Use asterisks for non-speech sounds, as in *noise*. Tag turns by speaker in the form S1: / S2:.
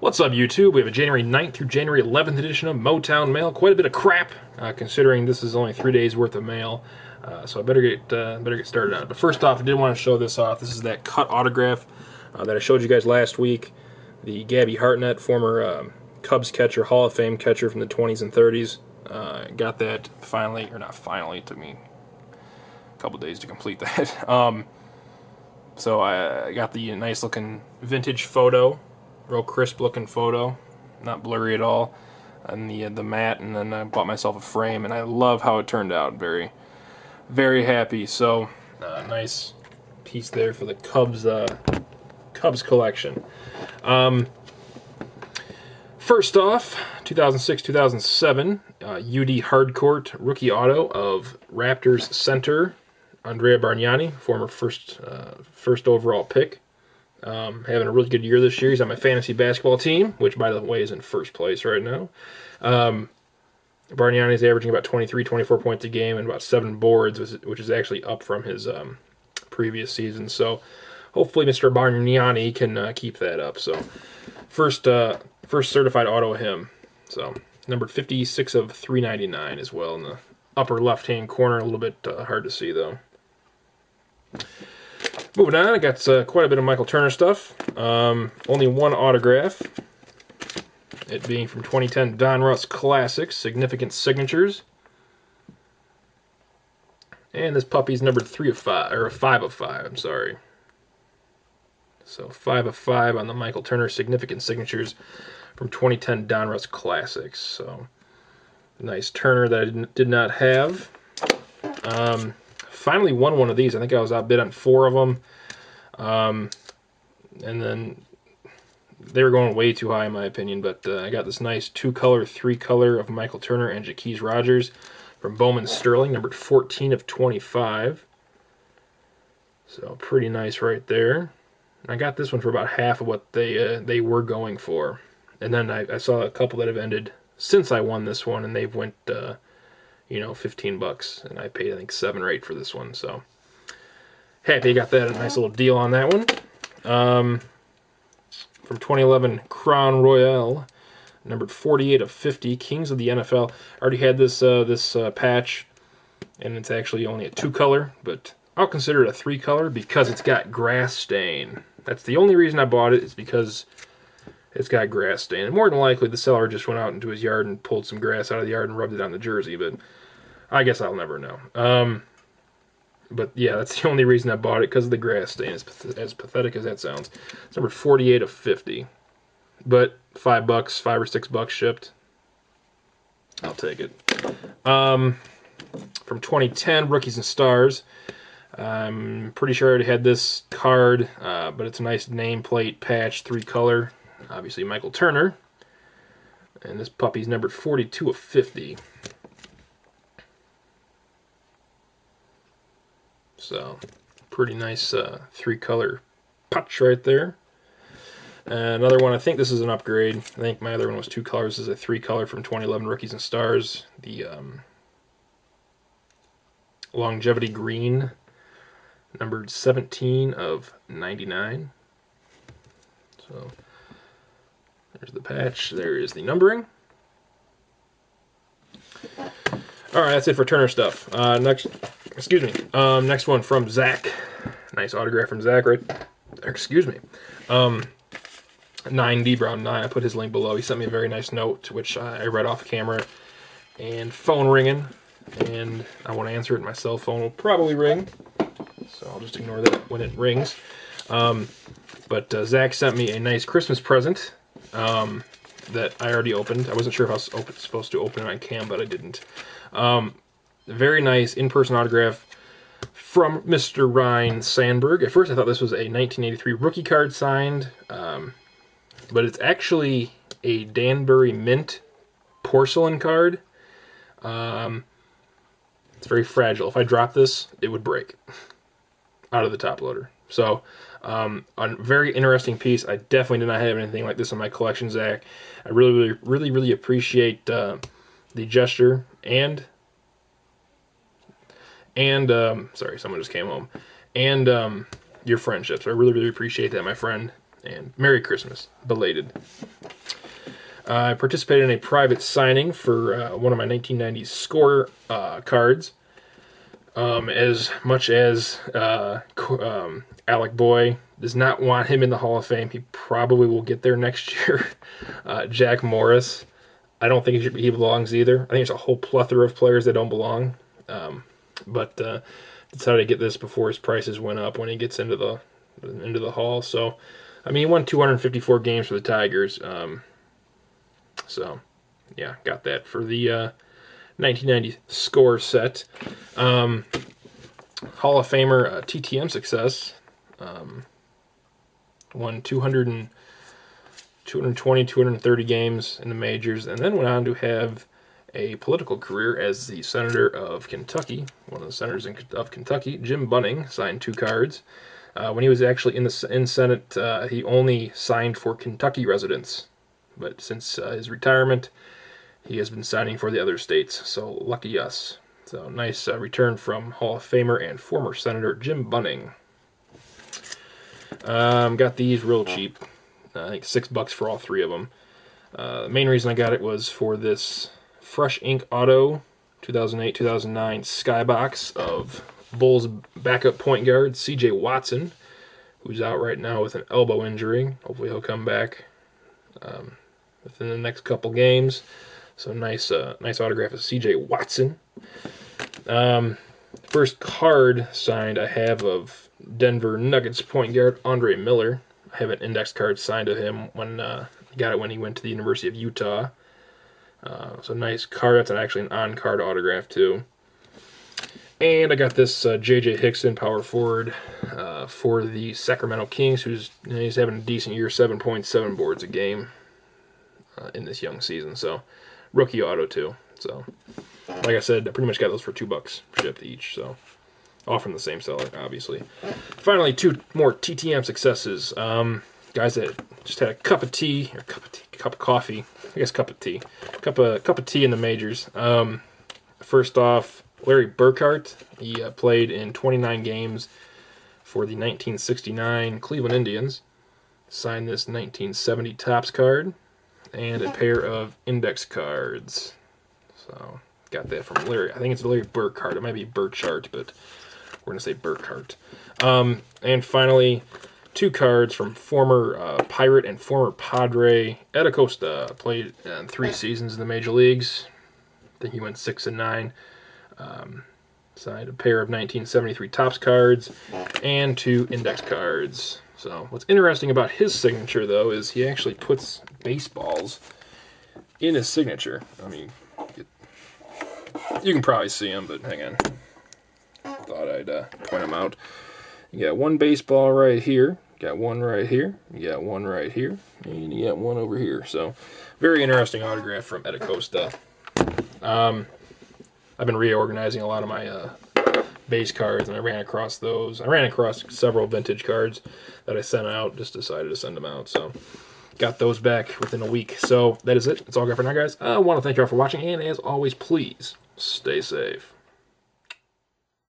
S1: What's up, YouTube? We have a January 9th through January 11th edition of Motown Mail. Quite a bit of crap, uh, considering this is only three days worth of mail. Uh, so I better get uh, better get started on it. But first off, I did want to show this off. This is that cut autograph uh, that I showed you guys last week. The Gabby Hartnett, former um, Cubs catcher, Hall of Fame catcher from the 20s and 30s. Uh, got that finally, or not finally, it took me a couple days to complete *laughs* that. um, so I got the nice looking vintage photo real crisp looking photo, not blurry at all, and the uh, the mat, and then I bought myself a frame, and I love how it turned out. Very, very happy. So, uh, nice piece there for the Cubs uh, Cubs collection. Um, first off, 2006-2007 uh, UD Hardcourt rookie auto of Raptors center Andrea Bargnani, former first uh, first overall pick. Um, having a really good year this year. He's on my fantasy basketball team, which, by the way, is in first place right now. Um, is averaging about 23, 24 points a game and about seven boards, which is actually up from his um, previous season. So hopefully Mr. Bargnani can uh, keep that up. So first, uh, first certified auto him. So number 56 of 399 as well in the upper left-hand corner. A little bit uh, hard to see though. Moving on, I got uh, quite a bit of Michael Turner stuff. Um, only one autograph. It being from 2010 Donruss Classics, Significant Signatures. And this puppy's number three of five, or five of five, I'm sorry. So five of five on the Michael Turner Significant Signatures from 2010 Donruss Classics. So nice Turner that I did not have. Um, finally won one of these. I think I was outbid on four of them. Um, and then they were going way too high in my opinion, but uh, I got this nice two-color, three-color of Michael Turner and Jacquizz Rodgers from Bowman Sterling, numbered 14 of 25. So pretty nice right there. I got this one for about half of what they uh, they were going for. And then I, I, saw a couple that have ended since I won this one, and they've went uh, you know, 15 bucks. And I paid, I think, 7 or 8 for this one. So, happy got that. A nice little deal on that one. Um, from 2011, Crown Royale, numbered 48 of 50, Kings of the NFL. I already had this, uh, this uh, patch, and it's actually only a two-color, but I'll consider it a three-color because it's got grass stain. That's the only reason I bought it, is because it's got grass stain. More than likely, the seller just went out into his yard and pulled some grass out of the yard and rubbed it on the jersey, but I guess I'll never know. Um, but yeah, that's *laughs* the only reason I bought it, because of the grass stain, as, as pathetic as that sounds. It's number 48 of 50. But five bucks, five or six bucks shipped. I'll take it. Um, from 2010, Rookies and Stars. I'm pretty sure I already had this card, uh, but it's a nice nameplate patch, three color obviously Michael Turner. And this puppy's numbered 42 of 50. So, pretty nice uh, three-color patch right there. And another one, I think this is an upgrade. I think my other one was two colors. This is a three-color from 2011 Rookies and Stars. The um, Longevity Green, numbered 17 of 99. So, there's the patch. There is the numbering. All right, that's it for Turner stuff. Uh, next, excuse me. Um, next one from Zach. Nice autograph from Zach, right? Excuse me. Um, 9D Brown 9. I put his link below. He sent me a very nice note, which I read off camera. And phone ringing. And I want to answer it. My cell phone will probably ring. So I'll just ignore that when it rings. Um, but uh, Zach sent me a nice Christmas present um, that I already opened. I wasn't sure if I was open, supposed to open it on cam, but I didn't. Um, very nice in-person autograph from Mr. Ryne Sandberg. At first, I thought this was a 1983 rookie card signed, um, but it's actually a Danbury Mint porcelain card. Um, it's very fragile. If I drop this, it would break out of the top loader. So um, a very interesting piece. I definitely did not have anything like this in my collection, Zach. I really, really, really, really appreciate uh, the gesture and and um, sorry, someone just came home and um, your friendships. I really, really appreciate that, my friend. and Merry Christmas, belated. I participated in a private signing for uh, one of my 1990s score uh, cards. Um, as much as uh, um, Alec Boy does not want him in the Hall of Fame, he probably will get there next *laughs* year. Uh, Jack Morris, I don't think he belongs either. I think there's a whole plethora of players that don't belong. Um, but uh, decided to get this before his prices went up when he gets into the into the Hall. So, I mean, he won 254 games for the Tigers. Um, so, yeah, got that for the uh, 1990 score set. Um, Hall of Famer uh, TTM success. Um, won 200 and, 220, 230 games in the majors, and then went on to have a political career as the senator of Kentucky. One of the senators in, of Kentucky, Jim Bunning, signed two cards. Uh, when he was actually in the in Senate, uh, he only signed for Kentucky residents. But since uh, his retirement, he has been signing for the other states. So lucky us. So nice uh, return from Hall of Famer and former Senator Jim Bunning. Um, got these real cheap. I think six bucks for all three of them. Uh, the main reason I got it was for this Fresh Ink Auto 2008-2009 Skybox of Bulls backup point guard C.J. Watson, who's out right now with an elbow injury. Hopefully he'll come back um, within the next couple games. So nice, uh, nice autograph of C.J. Watson. Um, first card signed I have of Denver Nuggets point guard Andre Miller. I have an index card signed of him when uh, got it when he went to the University of Utah. Uh, so nice card. That's actually an on-card autograph too. And I got this uh, J.J. Hickson power forward uh, for the Sacramento Kings, who's he's having a decent year, 7.7 boards a game uh, in this young season. So rookie auto too. So like I said, I pretty much got those for two bucks shipped each. So all from the same seller, obviously. Finally, two more TTM successes. Um, guys that just had a cup of tea or cup of tea, cup of coffee. I guess cup of tea, cup of cup of tea in the majors. Um, first off, Larry Burkhart. He uh, played in 29 games for the 1969 Cleveland Indians. Signed this 1970 Topps card and a pair of index cards. So got that from Larry. I think it's Larry Burkhart. It might be Burchart, but we're gonna say Burkhart. Um, and finally, two cards from former uh, Pirate and former Padre Ed Acosta. Played in three seasons in the major leagues. I think he went six and nine. Um, signed a pair of 1973 Topps cards and two index cards. So what's interesting about his signature, though, is he actually puts baseballs in his signature. I mean, you can probably see them, but hang on. Thought I'd uh, point them out. You got one baseball right here. Got one right here. You got one right here. And you got one over here. So, very interesting autograph from Ed Acosta. Um, I've been reorganizing a lot of my uh, base cards, and I ran across those. I ran across several vintage cards that I sent out. Just decided to send them out. So, got those back within a week. So, that is it. That's all I got for now, guys. I want to thank you all for watching, and as always, please stay safe.